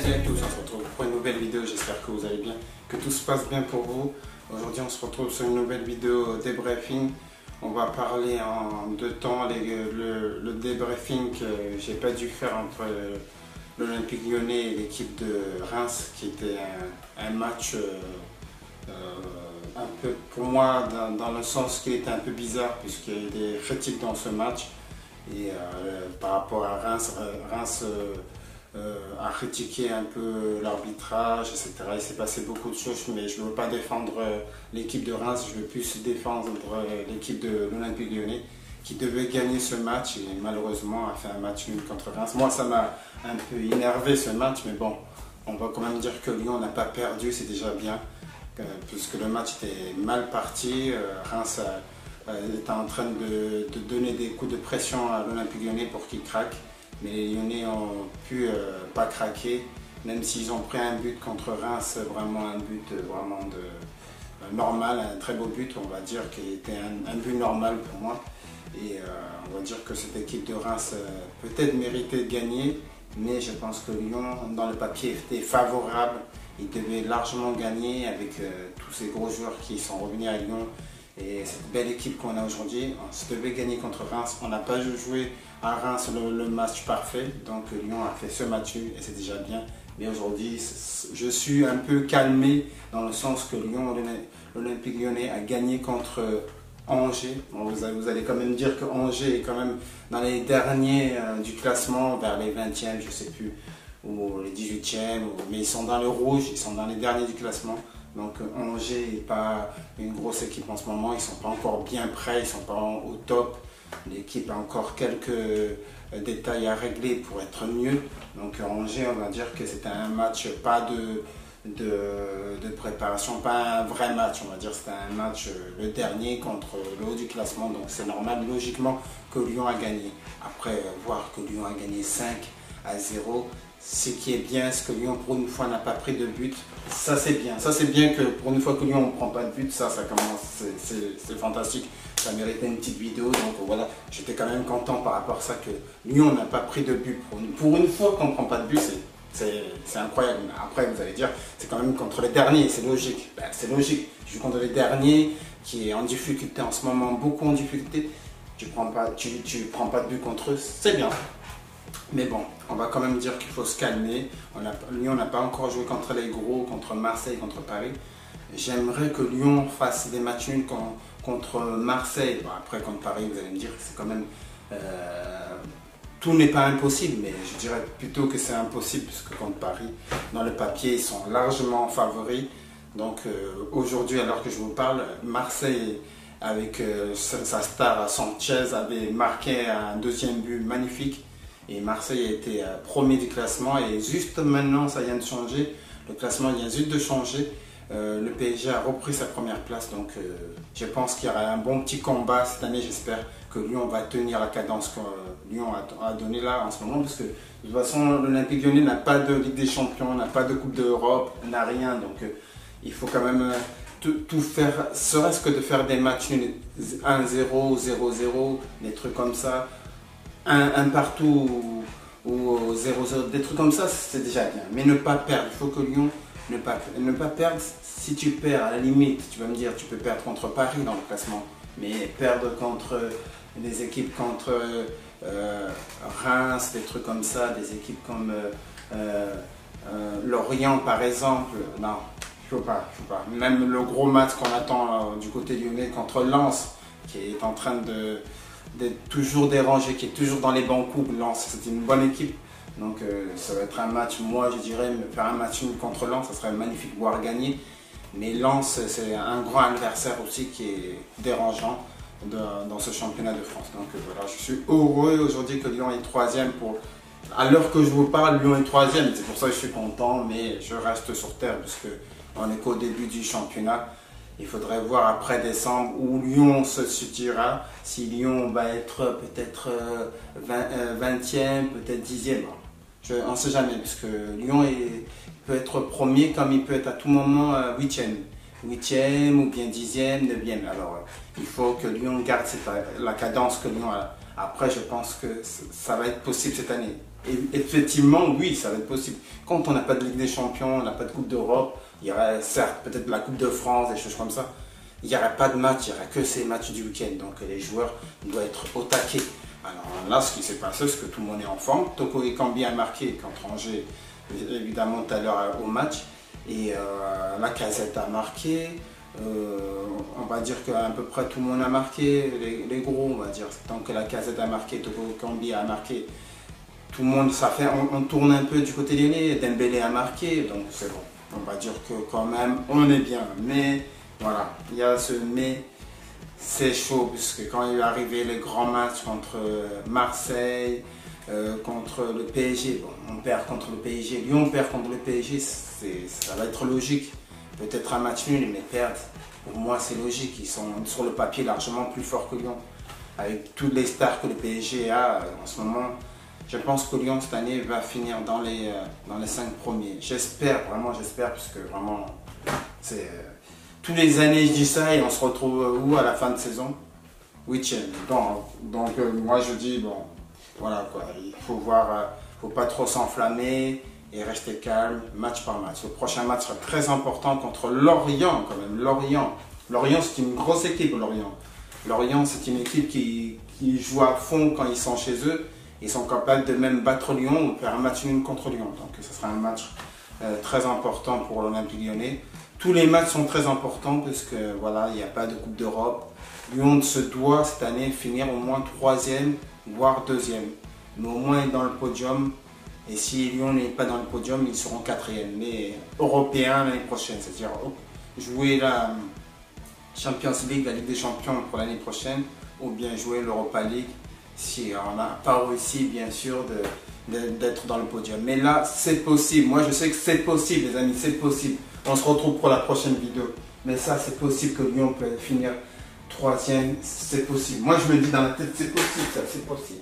Salut à tous, on se retrouve pour une nouvelle vidéo, j'espère que vous allez bien, que tout se passe bien pour vous. Aujourd'hui on se retrouve sur une nouvelle vidéo débriefing. On va parler en deux temps, le, le, débriefing que j'ai pas dû faire entre l'Olympique lyonnais et l'équipe de Reims, qui était un, match... Euh, euh, un peu, pour moi, dans, le sens qu'il était un peu bizarre, puisqu'il y a eu des critiques dans ce match. Et euh, par rapport à Reims, Reims euh, a critiqué un peu l'arbitrage, etc. Il s'est passé beaucoup de choses, mais je ne veux pas défendre l'équipe de Reims, je veux plus défendre l'équipe de l'Olympique lyonnais qui devait gagner ce match et malheureusement a fait un match nul contre Reims. Moi, ça m'a un peu énervé ce match, mais bon, on va quand même dire que Lyon n'a pas perdu, c'est déjà bien puisque le match était mal parti. Euh, Reims était en train de, donner des coups de pression à l'Olympique lyonnais pour qu'il craque. Mais les Lyonnais ont pu euh, pas craquer, même s'ils ont pris un but contre Reims, vraiment un but euh, normal, un très beau but, on va dire, qui était un, but normal pour moi. Et on va dire que cette équipe de Reims peut-être méritait de gagner, mais je pense que Lyon, dans le papier, était favorable il devait largement gagner avec euh, tous ces gros joueurs qui sont revenus à Lyon et cette belle équipe qu'on a aujourd'hui. On se devait gagner contre Reims. On n'a pas joué à Reims le, match parfait, donc Lyon a fait ce match et c'est déjà bien. Mais aujourd'hui, je suis un peu calmé dans le sens que Lyon, l'Olympique lyonnais a gagné contre Angers. vous, allez quand même dire que Angers est quand même dans les derniers euh, du classement, vers les 20e, je ne sais plus ou les 18e, mais ils sont dans le rouge, ils sont dans les derniers du classement. Donc Angers n'est pas une grosse équipe en ce moment, ils ne sont pas encore bien prêts, ils ne sont pas au top. L'équipe a encore quelques euh, détails à régler pour être mieux. Donc Angers, on va dire que c'était un match pas de, de, préparation, pas un vrai match, on va dire c'était un match euh, le dernier contre le haut du classement. Donc c'est normal logiquement que Lyon a gagné. Après voir que Lyon a gagné 5 à 0, ce qui est bien, c'est que Lyon, pour une fois, n'a pas pris de but. Ça, c'est bien. Ça, c'est bien que pour une fois que Lyon ne prend pas de but, ça, ça commence, c'est fantastique. Ça méritait une petite vidéo. Donc voilà, j'étais quand même content par rapport à ça que Lyon n'a pas pris de but. Pour une, fois qu'on ne prend pas de but, c'est incroyable. Après, vous allez dire, c'est quand même contre les derniers, c'est logique. Ben, c'est logique. Je suis contre les derniers qui est en difficulté en ce moment, beaucoup en difficulté. Tu ne prends, tu prends pas de but contre eux, c'est bien. Mais bon, on va quand même dire qu'il faut se calmer. Lyon n'a pas encore joué contre les gros, contre Marseille, contre Paris. J'aimerais que Lyon fasse des matchs nuls contre Marseille. après, contre Paris, vous allez me dire que c'est quand même... Euh, tout n'est pas impossible, mais je dirais plutôt que c'est impossible, puisque contre Paris, dans le papier, ils sont largement favoris. Donc euh, aujourd'hui, alors que je vous parle, Marseille, avec euh, sa star Sanchez, avait marqué un deuxième but magnifique et Marseille a été euh, premier du classement et juste maintenant ça vient de changer. Le classement vient juste de changer. Euh, le PSG a repris sa première place donc euh, je pense qu'il y aura un bon petit combat cette année. J'espère que Lyon va tenir la cadence que Lyon a, donné là en ce moment parce que de toute façon l'Olympique lyonnais n'a pas de Ligue des Champions, n'a pas de Coupe d'Europe, n'a rien donc il faut quand même tout, faire, serait-ce que de faire des matchs 1-0, 0-0, des trucs comme ça un, partout ou 0-0, des trucs comme ça, c'est déjà bien. Mais ne pas perdre, il faut que Lyon ne pas, ne pas perdre. Si tu perds, à la limite, tu vas me dire, tu peux perdre contre Paris dans le classement, mais perdre contre des équipes contre euh, Reims, des trucs comme ça, des équipes comme euh, euh, Lorient par exemple, non, il faut pas, pas. Même le gros match qu'on attend du côté lyonnais contre Lens, qui est en train de d'être toujours dérangé, qui est toujours dans les bons coups. Lens, c'est une bonne équipe. Donc euh, ça va être un match, moi je dirais, faire un match contre Lens, ça serait magnifique, voir gagner. Mais Lens, c'est un grand adversaire aussi qui est dérangeant dans ce championnat de France. Donc euh, voilà, je suis heureux aujourd'hui que Lyon est troisième pour... À l'heure que je vous parle, Lyon est troisième, c'est pour ça que je suis content, mais je reste sur terre parce qu'on est qu'au début du championnat. Il faudrait voir après décembre où Lyon se situera. Si Lyon va être peut-être 20, euh, e peut-être 10e. on ne sait jamais, parce que Lyon peut être premier comme il peut être à tout moment 8e. 8e ou bien 10e, 9e. Alors, il faut que Lyon garde la cadence que Lyon a. Après, je pense que ça va être possible cette année. Effectivement, oui, ça va être possible. Quand on n'a pas de Ligue des Champions, on n'a pas de Coupe d'Europe, il y aurait certes peut-être la Coupe de France, des choses comme ça. Il n'y aurait pas de match, il n'y aurait que ces matchs du week-end. Donc les joueurs doivent être au taquet. Alors là, ce qui s'est passé, c'est que tout le monde est en forme. Toko Ekambi a marqué contre Angers, évidemment, tout à l'heure euh, au match. Et euh, la casette a marqué. Euh, on va dire qu'à peu près tout le monde a marqué, les, gros, on va dire. Tant que la casette a marqué, Toko Ekambi a marqué. Tout le monde, ça fait, on, tourne un peu du côté nez. Dembélé a marqué, donc c'est bon. On va dire que quand même, on est bien. Mais voilà, il y a ce mais c'est chaud puisque quand il est arrivé les grands matchs contre euh, Marseille, euh, contre le PSG, on perd contre le PSG, Lyon perd contre le PSG, ça va être logique. Peut-être un match nul, mais perdre, pour moi c'est logique. Ils sont sur le papier largement plus forts que Lyon. Avec toutes les stars que le PSG a euh, en ce moment, je pense que Lyon cette année va finir dans les, dans les cinq premiers. J'espère, vraiment j'espère, puisque vraiment c'est tous les années je dis ça et on se retrouve où à la fin de saison? Huitième. Donc, euh, moi je dis bon, voilà quoi, il faut voir, euh, faut pas trop s'enflammer et rester calme, match par match. Le prochain match sera très important contre Lorient quand même. Lorient, Lorient c'est une grosse équipe Lorient. Lorient c'est une équipe qui, qui, joue à fond quand ils sont chez eux. Ils sont capables de même battre Lyon ou faire un match nul contre Lyon. Donc ce sera un match euh, très important pour l'Olympique lyonnais. Tous les matchs sont très importants parce que voilà, il n'y a pas de Coupe d'Europe. Lyon se doit cette année finir au moins troisième, voire deuxième. Mais au moins dans le podium. Et si Lyon n'est pas dans le podium, ils seront quatrième. Mais européen l'année prochaine, c'est-à-dire jouer la Champions League, la Ligue des Champions pour l'année prochaine, ou bien jouer l'Europa League si on n'a pas réussi bien sûr d'être dans le podium. Mais là, c'est possible. Moi, je sais que c'est possible, les amis, c'est possible. On se retrouve pour la prochaine vidéo. Mais ça, c'est possible que Lyon peut finir troisième. C'est possible. Moi, je me dis dans la tête, c'est possible, ça, c'est possible.